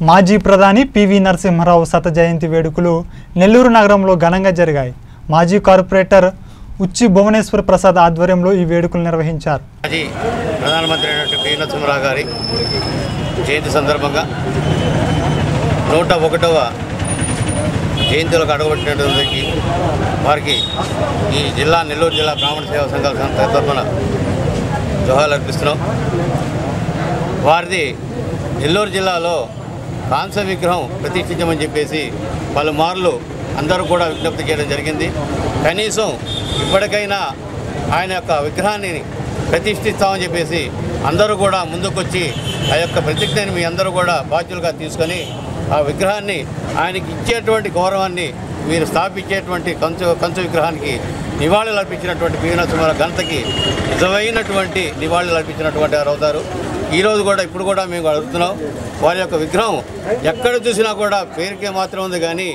మాజీ ప్రధాని పివి నరసింహారావు శత జయంతి వేడుకలు నెల్లూరు నగరంలో ఘనంగా జరిగాయి. మాజీ కార్పొరేటర్ ఉచ్చి భువనేశ్వర్ ప్రసాద్ ఆధ్వర్యంలో ఈ వేడుకలు నిర్వహించారు. మాజీ ప్రధానమంత్రి అయినటువంటి పి. నరసింహరావు గారి జయంతి సందర్భంగా నూట ఒకటవ జయంతిలోకి అడగబెట్టినటువంటి వారికి ఈ జిల్లా నెల్లూరు జిల్లా బ్రాహ్మణ సేవా సంఘాల సంస్థ తరఫున జోహాలు అర్పిస్తున్నాం. వారిది నెల్లూరు జిల్లాలో కాంస విగ్రహం ప్రతిష్ఠించమని చెప్పేసి పలుమార్లు అందరూ కూడా విజ్ఞప్తి చేయడం జరిగింది. కనీసం ఇప్పటికైనా ఆయన యొక్క విగ్రహాన్ని ప్రతిష్ఠిస్తామని చెప్పేసి అందరూ కూడా ముందుకొచ్చి ఆ యొక్క ప్రతిజ్ఞని మీ అందరూ కూడా బాధ్యులుగా తీసుకొని ఆ విగ్రహాన్ని ఆయనకి ఇచ్చేటువంటి గౌరవాన్ని మీరు స్థాపించేటువంటి కంచు కంచు విగ్రహానికి నివాళులు అర్పించినటువంటి పీవీ నరసింహారావు ఘనతకి నిజమైనటువంటి నివాళులు అర్పించినటువంటి వారు అవుతారు ఈరోజు కూడా ఇప్పుడు కూడా మేము అడుగుతున్నాం. వారి యొక్క విగ్రహం ఎక్కడ చూసినా కూడా పేరుకే మాత్రం ఉంది కానీ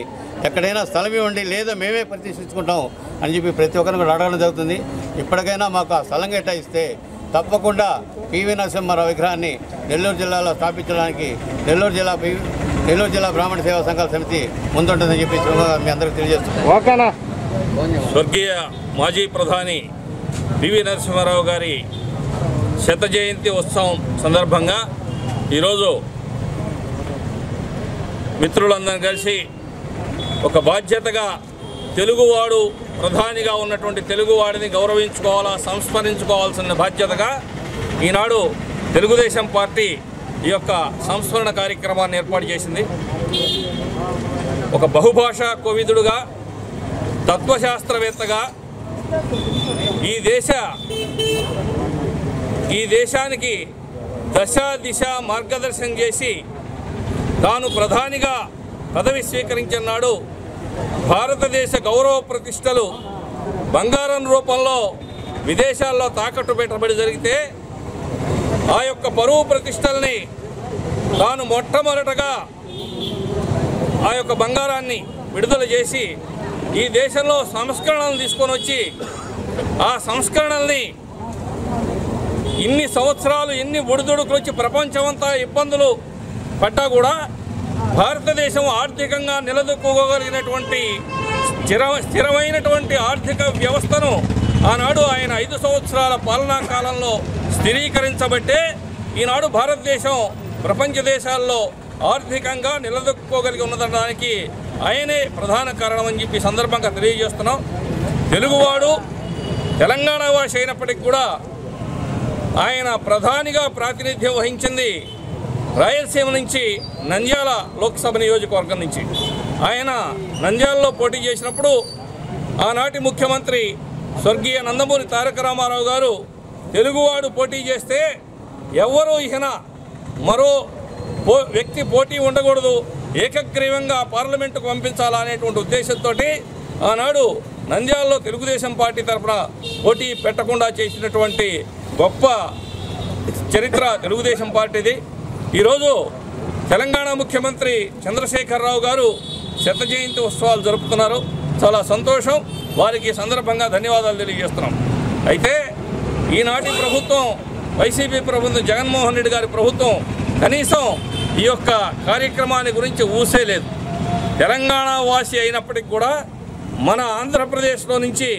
ఎక్కడైనా స్థలం ఇవ్వండి లేదా మేమే ప్రతిష్ఠించుకుంటాం అని చెప్పి ప్రతి ఒక్కరిని కూడా అడగడం జరుగుతుంది. ఇప్పటికైనా మాకు ఆ స్థలం కేటాయిస్తే తప్పకుండా పివి నరసింహారావు విగ్రహాన్ని నెల్లూరు జిల్లాలో స్థాపించడానికి నెల్లూరు జిల్లా నెల్లూరు జిల్లా బ్రాహ్మణ సేవా సంఘాల సమితి ముందుంటుందని చెప్పి మీ అందరికీ తెలియజేస్తున్నాం. స్వర్గీయ మాజీ ప్రధాని పివి నరసింహారావు గారి శత జయంతి ఉత్సవం సందర్భంగా ఈరోజు మిత్రులందరం కలిసి ఒక బాధ్యతగా తెలుగువాడు ప్రధానిగా ఉన్నటువంటి తెలుగువాడిని గౌరవించుకోవాలా సంస్మరించుకోవాల్సిన బాధ్యతగా ఈనాడు తెలుగుదేశం పార్టీ ఈ యొక్క సంస్మరణ కార్యక్రమాన్ని ఏర్పాటు చేసింది. ఒక బహుభాషా కోవిదుడుగా తత్వశాస్త్రవేత్తగా ఈ దేశ ఈ దేశానికి దశ దిశ మార్గదర్శనం చేసి తాను ప్రధానిగా పదవి స్వీకరించిన నాడు భారతదేశ గౌరవ ప్రతిష్టలు బంగారం రూపంలో విదేశాల్లో తాకట్టు పెట్టబడి జరిగితే ఆ యొక్క పరువు ప్రతిష్టల్ని తాను మొట్టమొదటగా ఆ యొక్క బంగారాన్ని విడుదల చేసి ఈ దేశంలో సంస్కరణలు తీసుకొని వచ్చి ఆ సంస్కరణల్ని ఇన్ని సంవత్సరాలు ఎన్ని ఒడిదుడుకులు వచ్చి ప్రపంచమంతా ఇబ్బందులు పట్టా కూడా భారతదేశం ఆర్థికంగా నిలదొక్కుకోగలిగినటువంటి స్థిర స్థిరమైనటువంటి ఆర్థిక వ్యవస్థను ఆనాడు ఆయన ఐదు సంవత్సరాల పాలనా కాలంలో స్థిరీకరించబట్టే ఈనాడు భారతదేశం ప్రపంచ దేశాల్లో ఆర్థికంగా నిలదొక్కుకోగలిగి ఉన్నదనడానికి ఆయనే ప్రధాన కారణం అని చెప్పి సందర్భంగా తెలియజేస్తున్నాం. తెలుగువాడు తెలంగాణ భాష అయినప్పటికీ కూడా ఆయన ప్రధానిగా ప్రాతినిధ్యం వహించింది రాయలసీమ నుంచి నంద్యాల లోక్సభ నియోజకవర్గం నుంచి. ఆయన నంద్యాలలో పోటీ చేసినప్పుడు ఆనాటి ముఖ్యమంత్రి స్వర్గీయ నందమూరి తారక రామారావు గారు తెలుగువాడు పోటీ చేస్తే ఎవ్వరూ ఇహన మరో పో వ్యక్తి పోటీ ఉండకూడదు ఏకగ్రీవంగా పార్లమెంటుకు పంపించాలనేటువంటి ఉద్దేశంతో ఆనాడు నంద్యాలలో తెలుగుదేశం పార్టీ తరఫున పోటీ పెట్టకుండా చేసినటువంటి గొప్ప చరిత్ర తెలుగుదేశం పార్టీది. ఈరోజు తెలంగాణ ముఖ్యమంత్రి చంద్రశేఖరరావు గారు శత జయంతి ఉత్సవాలు జరుపుతున్నారు. చాలా సంతోషం. వారికి సందర్భంగా ధన్యవాదాలు తెలియజేస్తున్నాం. అయితే ఈనాటి ప్రభుత్వం వైసీపీ ప్రభుత్వం జగన్మోహన్ రెడ్డి గారి ప్రభుత్వం కనీసం ఈ యొక్క కార్యక్రమాన్ని గురించి ఊసే లేదు. తెలంగాణ వాసి అయినప్పటికీ కూడా మన ఆంధ్రప్రదేశ్లో నుంచి